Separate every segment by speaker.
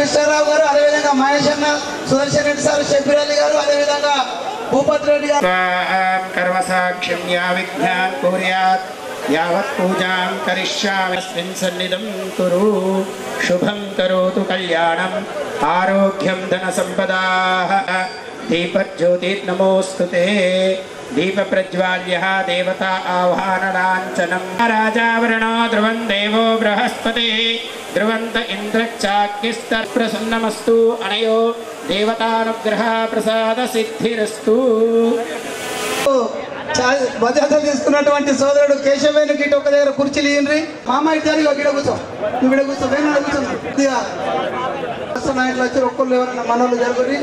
Speaker 1: కృష్ణారావు గారు అదేవిధంగా మహేష్ అన్న సుదర్శన్ రెడ్డి సార్ షబ్బీర్ అలీ గారు అదేవిధంగా భూపత్ రెడ్డి గారు
Speaker 2: కర్మసాక్ష్యం యా విఘ్నాన్ కుర్యాత్ యావత్ పూజాం కరిష్యామి సన్నిధం కురు శుభం కరోతు కళ్యాణం ఆరోగ్యం ధన సంపదా दीपज्योतिर्नमोऽस्तु ते दीपप्रज्वाल्यः देवता आह्वाननाञ्चनं राजावरणो ध्रुवं देवो बृहस्पतिः ధ్రువంత ఇంద్రచాగ్నిస్తర్ప్రసన్నమస్తు అనయో దేవతానుగ్రహ ప్రసాద
Speaker 1: సిద్ధిరస్తు భద్రత తీసుకున్నటువంటి సోదరుడు కేశవేను గిట్ ఒక దగ్గర కుర్చీలు ఇయ్యండి మామ ఇద్దరు గిడ కూర్చోం. నువ్వు కూర్చో వేణు కూర్చో. నాయకులు వచ్చి ఒక్కళ్ళు ఎవరన్నా మనోళ్ళు జరుగురి.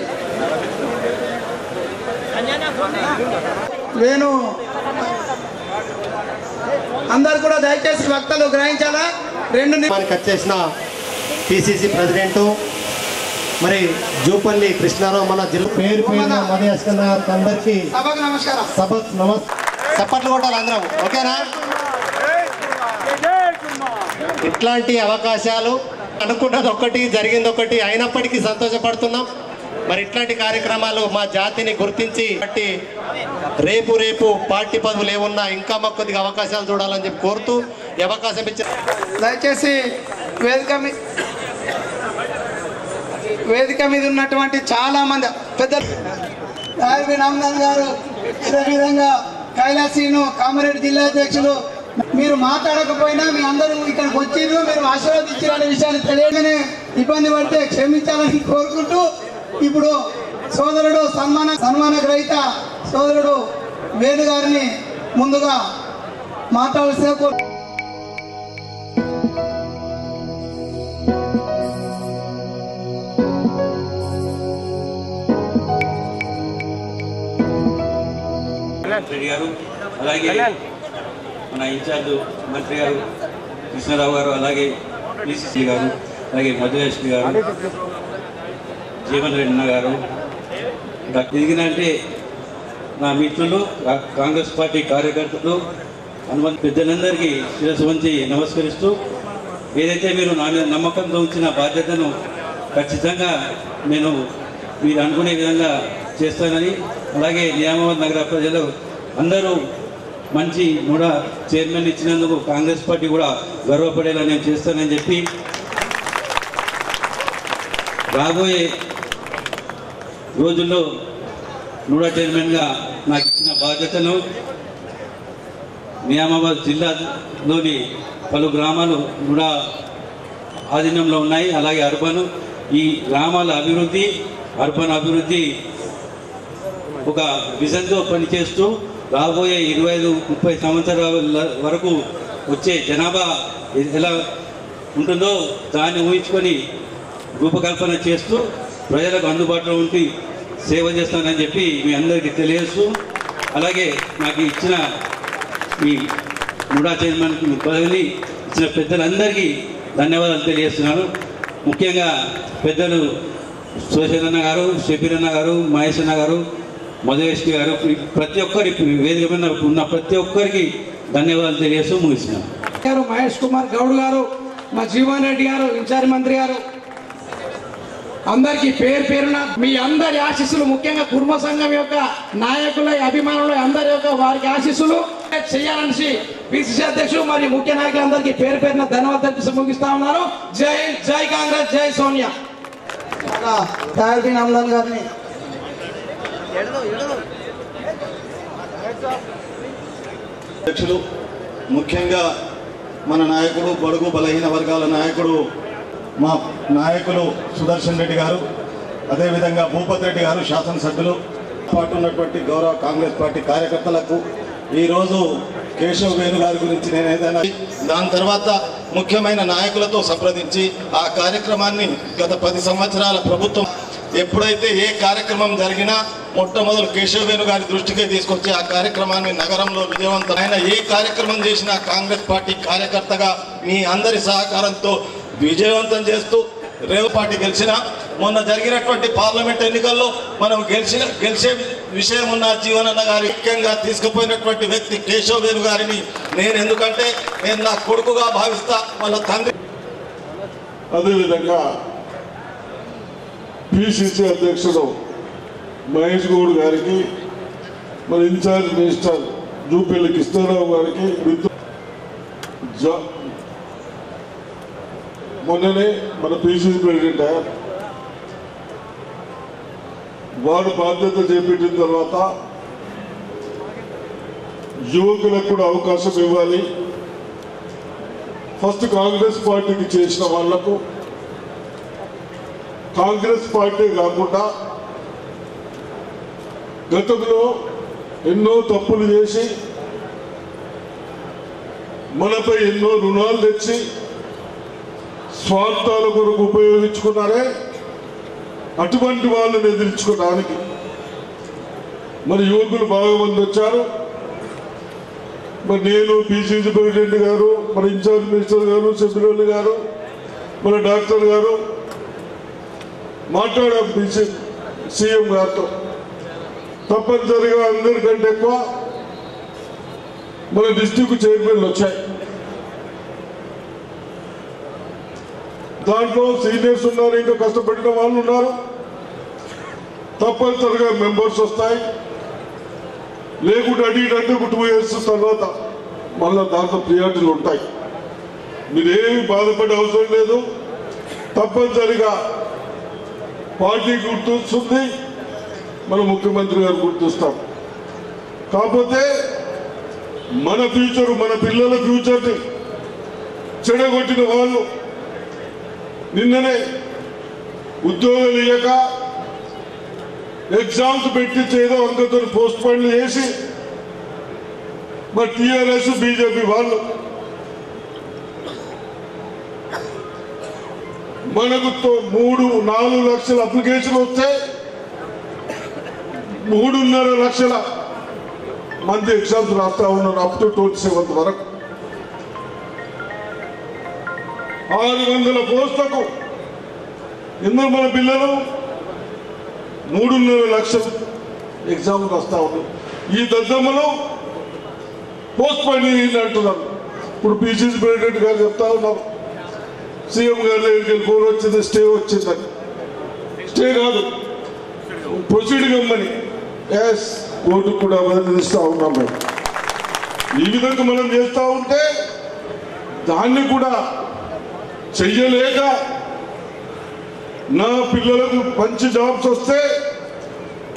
Speaker 1: వేణు అందరు కూడా దయచేసి భక్తలు గ్రహించాలా? రెండు
Speaker 3: మనకి వచ్చేసిన పిసిసి ప్రెసిడెంట్ మరి జూపల్లి కృష్ణారావు మన జిల్లా పేరు అందరికీ
Speaker 1: సభకు నమస్కారం.
Speaker 3: చప్పట్లు కొట్టాలి అందరం ఓకేనా? ఇట్లాంటి అవకాశాలు అనుకున్నది ఒకటి జరిగింది ఒకటి అయినప్పటికీ సంతోషపడుతున్నాం. మరి ఇట్లాంటి కార్యక్రమాలు మా జాతిని గుర్తించి బట్టి రేపు రేపు పార్టీ పదవులు ఏమున్నా ఇంకా మాకు కొద్దిగా అవకాశాలు చూడాలని చెప్పి కోరుతూ అవకాశం
Speaker 1: దయచేసి వేదిక మీ వేదిక మీద ఉన్నటువంటి చాలా మంది పెద్ద రాయబి గారు అదేవిధంగా కైలాసీను కామారెడ్డి జిల్లా అధ్యక్షులు మీరు మాట్లాడకపోయినా మీ అందరూ ఇక్కడికి వచ్చిర్రు మీరు ఆశీర్వదించారనే విషయాన్ని తెలియగానే ఇబ్బంది పడితే క్షమించాలని కోరుకుంటూ ఇప్పుడు సోదరుడు సన్మాన సన్మాన గ్రహీత సోదరుడు వేణు గారిని ముందుగా మాట్లాడాల్సిన కోరు
Speaker 4: రెడ్డి గారు అలాగే మన ఇన్ఛార్జ్ మంత్రి గారు కృష్ణారావు గారు అలాగే పిసిసి గారు అలాగే మధులక్ష్మి గారు జీవన్ రెడ్డి గారు. ఎదిగినంటే నా మిత్రులు కాంగ్రెస్ పార్టీ కార్యకర్తలు హనుమంత్ పెద్దలందరికీ శిరస్సు వంచి నమస్కరిస్తూ ఏదైతే మీరు నా మీద నమ్మకంతో ఉంచిన బాధ్యతను ఖచ్చితంగా నేను మీరు అనుకునే విధంగా చేస్తానని అలాగే నియామాబాద్ నగర ప్రజలు అందరూ మంచి కూడా చైర్మన్ ఇచ్చినందుకు కాంగ్రెస్ పార్టీ కూడా గర్వపడేలా నేను చేస్తానని చెప్పి రాబోయే రోజుల్లో నూడా చైర్మన్గా నాకు ఇచ్చిన బాధ్యతను నియామాబాద్ జిల్లాలోని పలు గ్రామాలు నూడా ఆధీనంలో ఉన్నాయి. అలాగే అర్బన్ ఈ గ్రామాల అభివృద్ధి అర్బన్ అభివృద్ధి ఒక విజన్తో పనిచేస్తూ రాబోయే ఇరవై ఐదు ముప్పై సంవత్సరాల వరకు వచ్చే జనాభా ఎలా ఉంటుందో దాన్ని ఊహించుకొని రూపకల్పన చేస్తూ ప్రజలకు అందుబాటులో ఉండి సేవ చేస్తానని చెప్పి మీ అందరికీ తెలియజేస్తూ అలాగే నాకు ఇచ్చిన ఈ ముడా చైర్మన్ పదవిని ఇచ్చిన పెద్దలందరికీ ధన్యవాదాలు తెలియజేస్తున్నాను. ముఖ్యంగా పెద్దలు సురేష్ గారు షబీర్ గారు మహేష్ అన్న గారు మధువేష్కి గారు ప్రతి ఒక్కరి వేదిక మీద ఉన్న ప్రతి ఒక్కరికి ధన్యవాదాలు తెలియజేస్తూ ముగిస్తున్నాను
Speaker 5: గారు మహేష్ కుమార్ గౌడ్ గారు మా జీవన్ రెడ్డి గారు ఇన్ఛార్జ్ మంత్రి గారు అందరికీ పేరు పేరున మీ అందరి ఆశీస్సులు ముఖ్యంగా కుటుంబ సంఘం యొక్క నాయకుల అభిమానుల అందరి యొక్క వారికి ఆశీస్సులు చేయాలని పిసిసి అధ్యక్షులు మరియు ముఖ్య నాయకులందరికీ పేరు పేరున ధన్యవాదాలు తెలిసి ముగిస్తా ఉన్నాను. జై జై కాంగ్రెస్ జై సోనియా.
Speaker 1: గారిని
Speaker 6: అధ్యక్షులు ముఖ్యంగా మన నాయకుడు బడుగు బలహీన వర్గాల నాయకుడు మా నాయకులు సుదర్శన్ రెడ్డి గారు అదేవిధంగా భూపతి రెడ్డి గారు శాసనసభ్యులు పాటు ఉన్నటువంటి గౌరవ కాంగ్రెస్ పార్టీ కార్యకర్తలకు ఈరోజు కేశవ్ వేణు గారి గురించి నేను ఏదైనా దాని తర్వాత ముఖ్యమైన నాయకులతో సంప్రదించి ఆ కార్యక్రమాన్ని గత పది సంవత్సరాల ప్రభుత్వం ఎప్పుడైతే ఏ కార్యక్రమం జరిగినా మొట్టమొదలు కేశవ్ గారి దృష్టికే తీసుకొచ్చి ఆ కార్యక్రమాన్ని నగరంలో విజయవంతం ఆయన ఏ కార్యక్రమం చేసినా కాంగ్రెస్ పార్టీ కార్యకర్తగా మీ అందరి సహకారంతో విజయవంతం చేస్తూ రేవు పార్టీ గెలిచిన మొన్న జరిగినటువంటి పార్లమెంట్ ఎన్నికల్లో మనం గెలిచిన గెలిచే విషయం ఉన్న జీవనన్న గారి ముఖ్యంగా తీసుకుపోయినటువంటి వ్యక్తి కేశవ్ గారిని నేను ఎందుకంటే నేను నా కొడుకుగా భావిస్తా వాళ్ళ తండ్రి
Speaker 7: అదేవిధంగా పిసిసి అధ్యక్షుడు మహేష్ గౌడ్ గారికి మన ఇన్ఛార్జ్ మినిస్టర్ జూపల్లి కృష్ణారావు గారికి విద్యు- మొన్ననే మన పిసిసి ప్రెసిడెంట్ వారు బాధ్యత చేపట్టిన తర్వాత యువకులకు కూడా అవకాశం ఇవ్వాలి. ఫస్ట్ కాంగ్రెస్ పార్టీకి చేసిన వాళ్ళకు కాంగ్రెస్ పార్టీ కాకుండా గతంలో ఎన్నో తప్పులు చేసి మనపై ఎన్నో రుణాలు తెచ్చి స్వార్థాల కొరకు ఉపయోగించుకున్నారే అటువంటి వాళ్ళని ఎదిరించుకోవడానికి. మరి యువకులు బాగా మంది వచ్చారు. మరి నేను పిసిసి ప్రెసిడెంట్ గారు మన ఇన్ఛార్జ్ మినిస్టర్ గారు సెక్రటరీ గారు మన డాక్టర్ గారు మాట్లాడాం పిసి సీఎం గారితో. తప్పనిసరిగా అందరికంటే ఎక్కువ మన డిస్టిక్ చైర్మన్లు వచ్చాయి. దాంట్లో సీనియర్స్ ఉన్నారు ఇంకా కష్టపడిన వాళ్ళు ఉన్నారు. తప్పనిసరిగా మెంబర్స్ వస్తాయి. లేకుంటే అటు అంటే ఒక టూ ఇయర్స్ తర్వాత మళ్ళీ దాంట్లో ప్రియారిటీలు ఉంటాయి. మీరేమి బాధపడే అవసరం లేదు. తప్పనిసరిగా పార్టీ గుర్తొస్తుంది. మనం ముఖ్యమంత్రి గారు గుర్తిస్తాం. కాకపోతే మన ఫ్యూచర్ మన పిల్లల ఫ్యూచర్ని చెడగొట్టిన వాళ్ళు నిన్ననే ఉద్యోగాలు ఇయ్యక ఎగ్జామ్స్ పెట్టి చేదో అంకతో పోస్ట్ పోన్లు చేసి మరి టీఆర్ఎస్ బీజేపీ వాళ్ళు మనకు తో- మూడు నాలుగు లక్షల అప్లికేషన్ వస్తే మూడున్నర లక్షల మంది ఎగ్జామ్స్ రాస్తా ఉన్నారు. అప్ టు ట్వంటీ సెవెంత్ వరకు. ఆరు వందల పోస్టులకు ఎందుకు మన పిల్లలు మూడున్నర లక్షలు ఎగ్జామ్ రాస్తా ఉన్నారు. ఈ దద్దమ్మలో పోస్ట్ పోయిన అంటున్నారు. ఇప్పుడు పీసీసీ ప్రెసిడెంట్ గారు చెప్తా ఉన్నారు. సీఎం గారి దగ్గరికి వెళ్ళి ఫోన్ వచ్చింది స్టే వచ్చిందని. స్టే కాదు ప్రొసీడ్ అమ్మని. ఎస్ కోర్టు కూడా అభినందిస్తూ ఉన్నాం మేము. ఈ విధంగా మనం చేస్తూ ఉంటే దాన్ని కూడా చెయ్యలేక నా పిల్లలకు మంచి జాబ్స్ వస్తే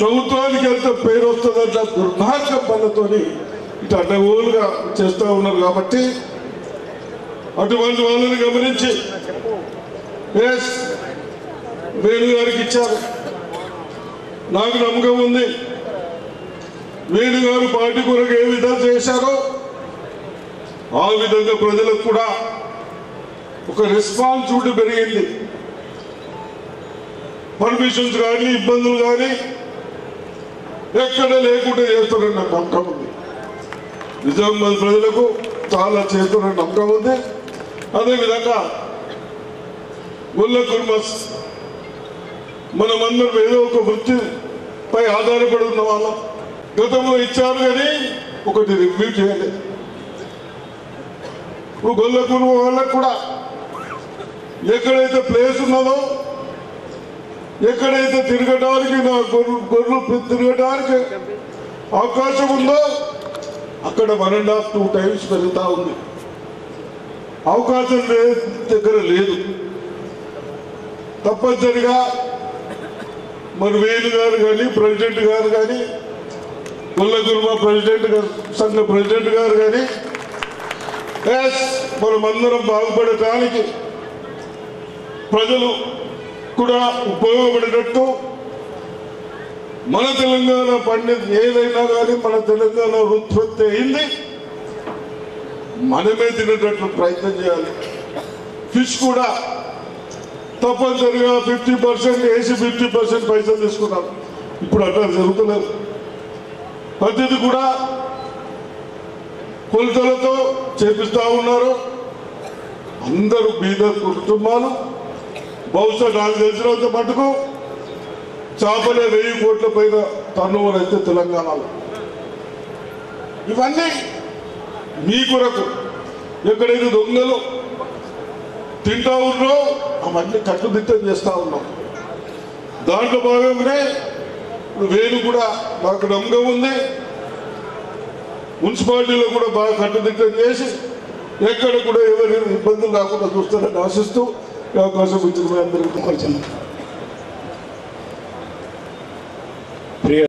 Speaker 7: ప్రభుత్వానికి ఎంత పేరు వస్తుందంట దుర్మార్గ పనులతోని ఇటు అడ్డగోలుగా చేస్తూ ఉన్నారు కాబట్టి అటువంటి వాళ్ళని గమనించి ఎస్ వేణు గారికి ఇచ్చారు. నాకు నమ్మకం ఉంది. వేణు గారు పార్టీ కొరకు ఏ విధంగా చేశారో ఆ విధంగా ప్రజలకు కూడా ఒక రెస్పాన్సిబిలిటీ పెరిగింది. పర్మిషన్స్ కానీ ఇబ్బందులు కానీ ఎక్కడ లేకుండా చేస్తారని నాకు నమ్మకం ఉంది. నిజామాబాద్ ప్రజలకు చాలా చేస్తారని నమ్మకం ఉంది. అదేవిధంగా గుల్ల కుర్మస్ మనమందరం ఏదో ఒక వృత్తిపై ఆధారపడి ఉన్న వాళ్ళం. గతంలో ఇచ్చారు కానీ ఒకటి రివ్యూ చేయలేదు ఇప్పుడు గొల్ల కుర్మ వాళ్ళకు కూడా ఎక్కడైతే ప్లేస్ ఉన్నదో ఎక్కడైతే తిరగడానికి నా గొర్రెలు గొర్రెలు తిరగడానికి అవకాశం ఉందో అక్కడ one and half two times పెరుగుతూ ఉంది. అవకాశం దగ్గర లేదు. తప్పనిసరిగా మరి వేలు గారు కానీ ప్రెసిడెంట్ గారు కానీ గుల్లగుర్మ ప్రెసిడెంట్ గారు సంఘ ప్రెసిడెంట్ గారు కానీ ఎస్ మనమందరం బాగుపడటానికి ప్రజలు కూడా ఉపయోగపడేటట్టు మన తెలంగాణ పండిత్ ఏదైనా కానీ మన తెలంగాణ ఉత్పత్తి అయింది మనమే తినేటట్లు ప్రయత్నం చేయాలి. ఫిష్ కూడా తప్పనిసరిగా ఫిఫ్టీ పర్సెంట్ వేసి ఫిఫ్టీ పర్సెంట్ పైసలు తీసుకున్నారు ఇప్పుడు అట్లా జరుగుతున్నారు పద్ధతి కూడా కొలతలతో చేపిస్తూ ఉన్నారు. అందరూ బీద కుటుంబాలు బహుశా నాకు తెలిసినంత మటుకు చేపలే వెయ్యి కోట్ల పైన టర్నోవర్ అయితే తెలంగాణలో. ఇవన్నీ మీ కొరకు ఎక్కడైతే దొంగలు తింటా ఉన్నారో అవన్నీ కట్టుదిట్టం చేస్తూ ఉన్నాం. దాంట్లో భాగంగానే వేలు కూడా మాకు నమ్మకం ఉంది. మున్సిపాలిటీలో కూడా బాగా కట్టుదిట్టం చేసి ఎక్కడ కూడా ఎవరి ఇబ్బందులు రాకుండా చూస్తారని ఆశిస్తూ ఈ అవకాశం ఇచ్చిన అందరికీ పరిచయం